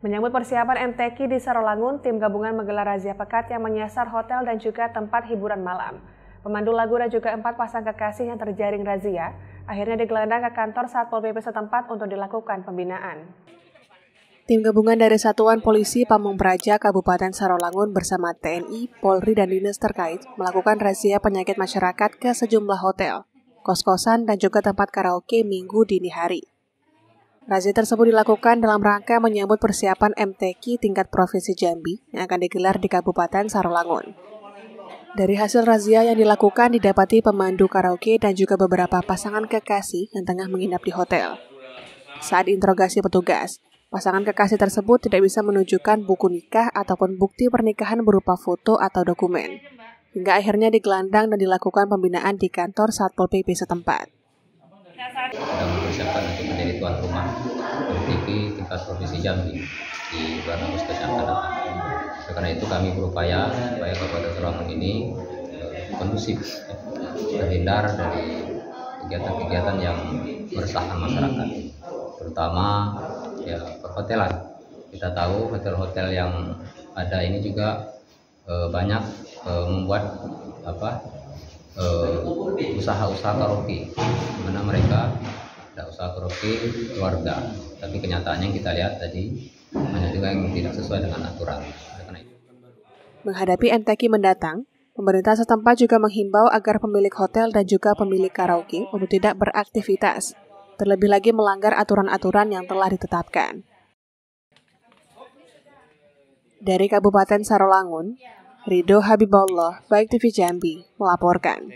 Menyambut persiapan MTQ di Sarolangun, tim gabungan menggelar razia pekat yang menyasar hotel dan juga tempat hiburan malam. Pemandu lagu dan juga empat pasang kekasih yang terjaring razia akhirnya digelandang ke kantor Satpol PP setempat untuk dilakukan pembinaan. Tim gabungan dari Satuan Polisi Pamung Praja Kabupaten Sarolangun bersama TNI, Polri, dan dinas terkait melakukan razia penyakit masyarakat ke sejumlah hotel, kos-kosan, dan juga tempat karaoke minggu dini hari. Razia tersebut dilakukan dalam rangka menyambut persiapan MTQ tingkat Provinsi Jambi yang akan digelar di Kabupaten Sarolangun. Dari hasil razia yang dilakukan didapati pemandu karaoke dan juga beberapa pasangan kekasih yang tengah menginap di hotel. Saat interogasi petugas, pasangan kekasih tersebut tidak bisa menunjukkan buku nikah ataupun bukti pernikahan berupa foto atau dokumen. Hingga akhirnya digelandang dan dilakukan pembinaan di kantor Satpol PP setempat sedang mempersiapkan untuk menjadi tuan rumah MTQ tingkat provinsi Jambi di bulan Agustus yang akan datang. Karena itu kami berupaya supaya Kabupaten Sarawak ini eh, kondusif, terhindar dari kegiatan-kegiatan yang meresahkan masyarakat, terutama ya perhotelan. Kita tahu hotel-hotel yang ada ini juga eh, banyak eh, membuat apa usaha-usaha karaoke. Mana mereka ada usaha karaoke keluarga. Tapi kenyataannya yang kita lihat tadi banyak juga yang tidak sesuai dengan aturan. Menghadapi MTQ mendatang Pemerintah setempat juga menghimbau agar pemilik hotel dan juga pemilik karaoke untuk tidak beraktivitas, terlebih lagi melanggar aturan-aturan yang telah ditetapkan. Dari Kabupaten Sarolangun, Rido Habibullah, Baik TV Jambi, melaporkan.